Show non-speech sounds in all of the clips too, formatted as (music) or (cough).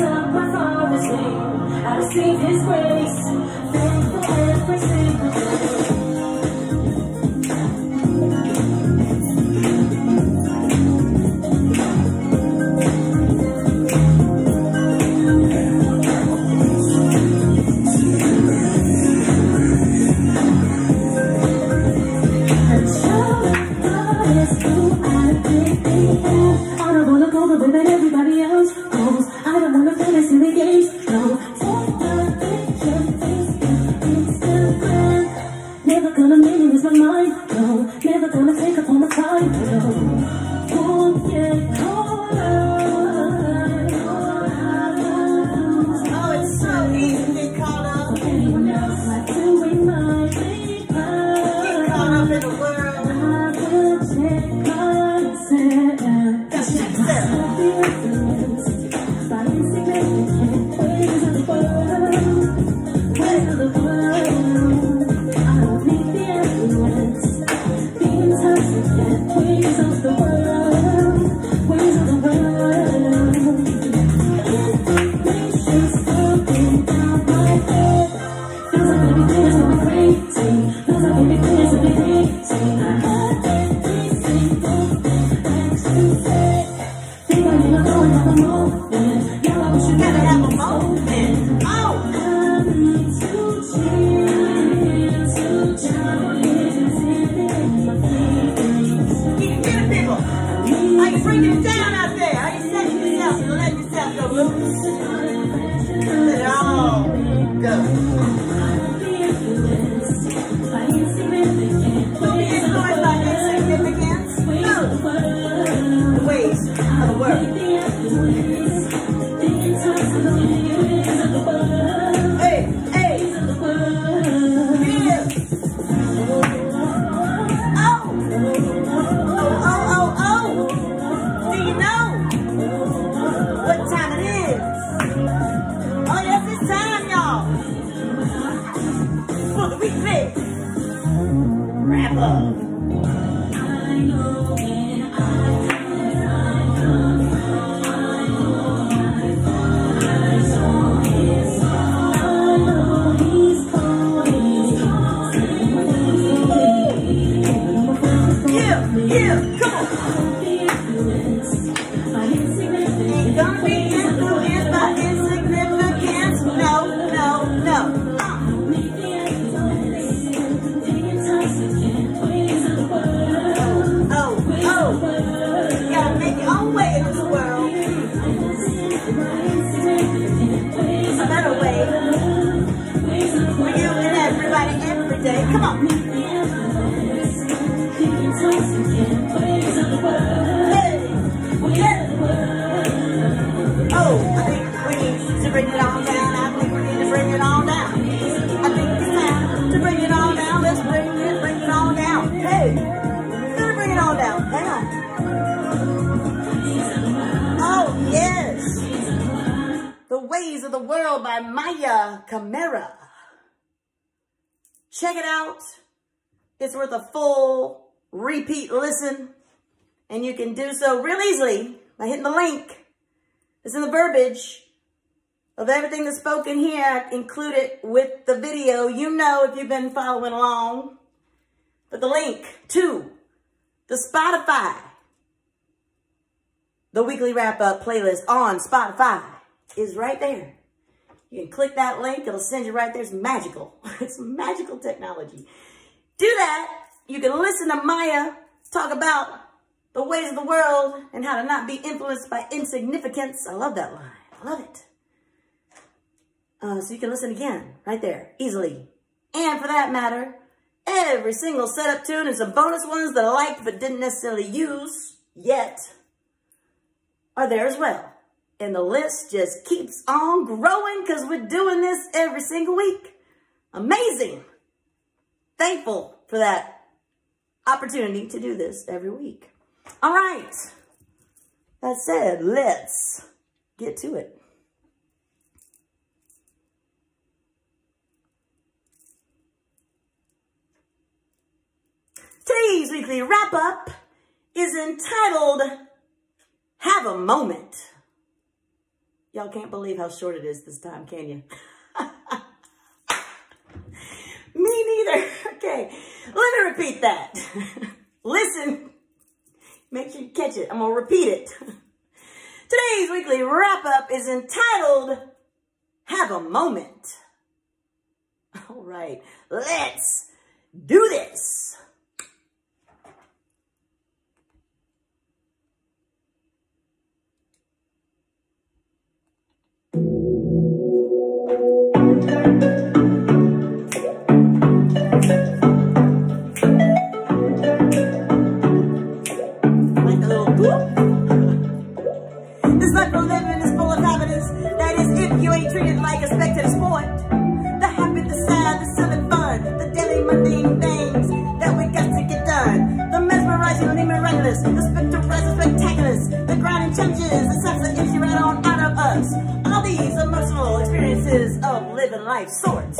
I'll lift my. I receive his grace. Thankful every single day. Wrap up. Yeah, Check it out. It's worth a full repeat listen. And you can do so real easily by hitting the link. It's in the verbiage of everything that's spoken here included with the video. You know if you've been following along. But the link to the Spotify, the weekly rap up playlist on Spotify is right there. You can click that link. It'll send you right there. It's magical. (laughs) It's magical technology. Do that. You can listen to Maya talk about the ways of the world and how to not be influenced by insignificance. I love that line. I love it. Uh, so you can listen again right there easily. And for that matter, every single setup tune and some bonus ones that I liked but didn't necessarily use yet are there as well. And the list just keeps on growing because we're doing this every single week. Amazing. Thankful for that opportunity to do this every week. All right. That said, let's get to it. Today's weekly rap up is entitled Have a Moment. Y'all can't believe how short it is this time, can you? (laughs) Me neither. (laughs) Okay, let me repeat that. (laughs) Listen. Make sure you catch it. I'm going to repeat it. Today's weekly rap-up is entitled, Have a Moment. All right, let's do this. All these emotional experiences of living life sorts.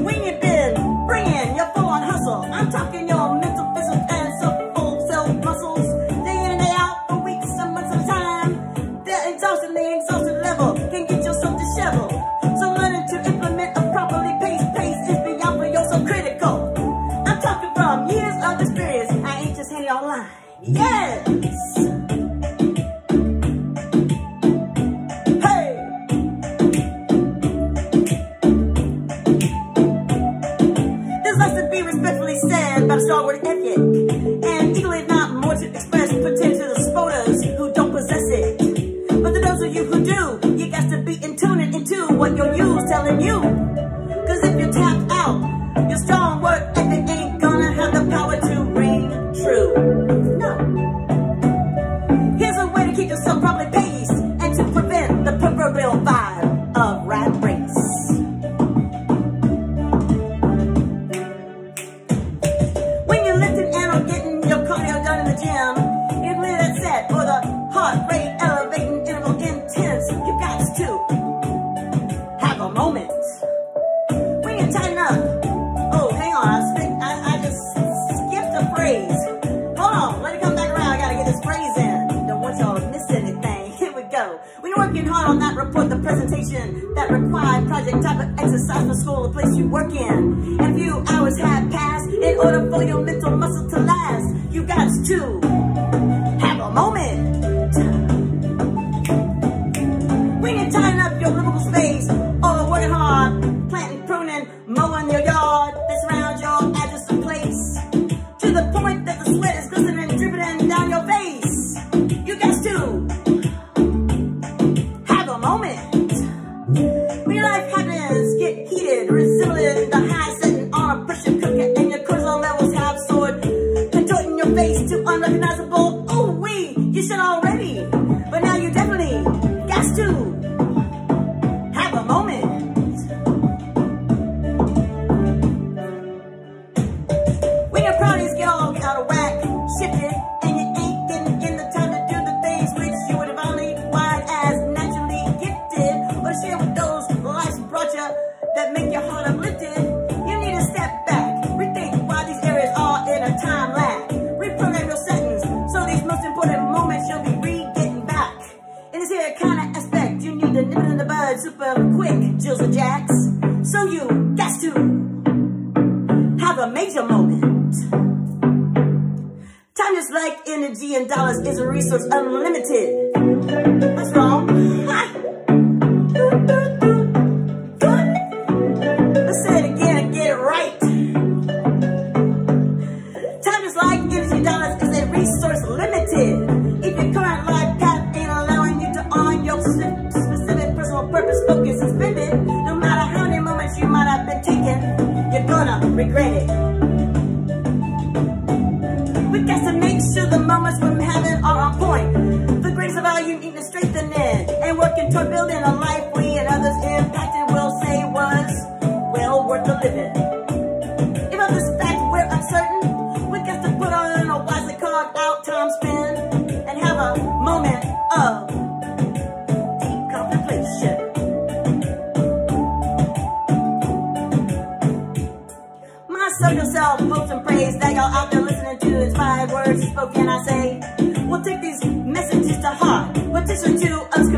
When you've been bringing your full-on hustle, I'm talking your mental, physical, and soulful self muscles, day in and day out for weeks and months at a time. They're exhausting the exhausted level, can get yourself disheveled. So learning to implement a properly paced pace is beyond for your so critical. I'm talking from years of experience, I ain't just hanging online. Yeah! your news telling you. Cause if you tap out, you're. the place you work in. A few hours have passed in order for your mental muscle to last. You got to jacks. So you got to have a major moment. Time is like energy and dollars is a resource unlimited. What's wrong? praise that y'all out there listening to. It's five words can I say. We'll take these messages to heart. We'll teach to us.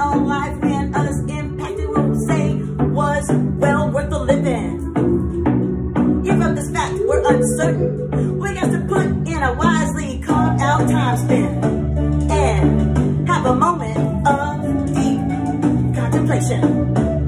our lives and others impacted what we say was well worth the living. Give up this fact, we're uncertain. We got to put in a wisely carved out time span and have a moment of deep contemplation.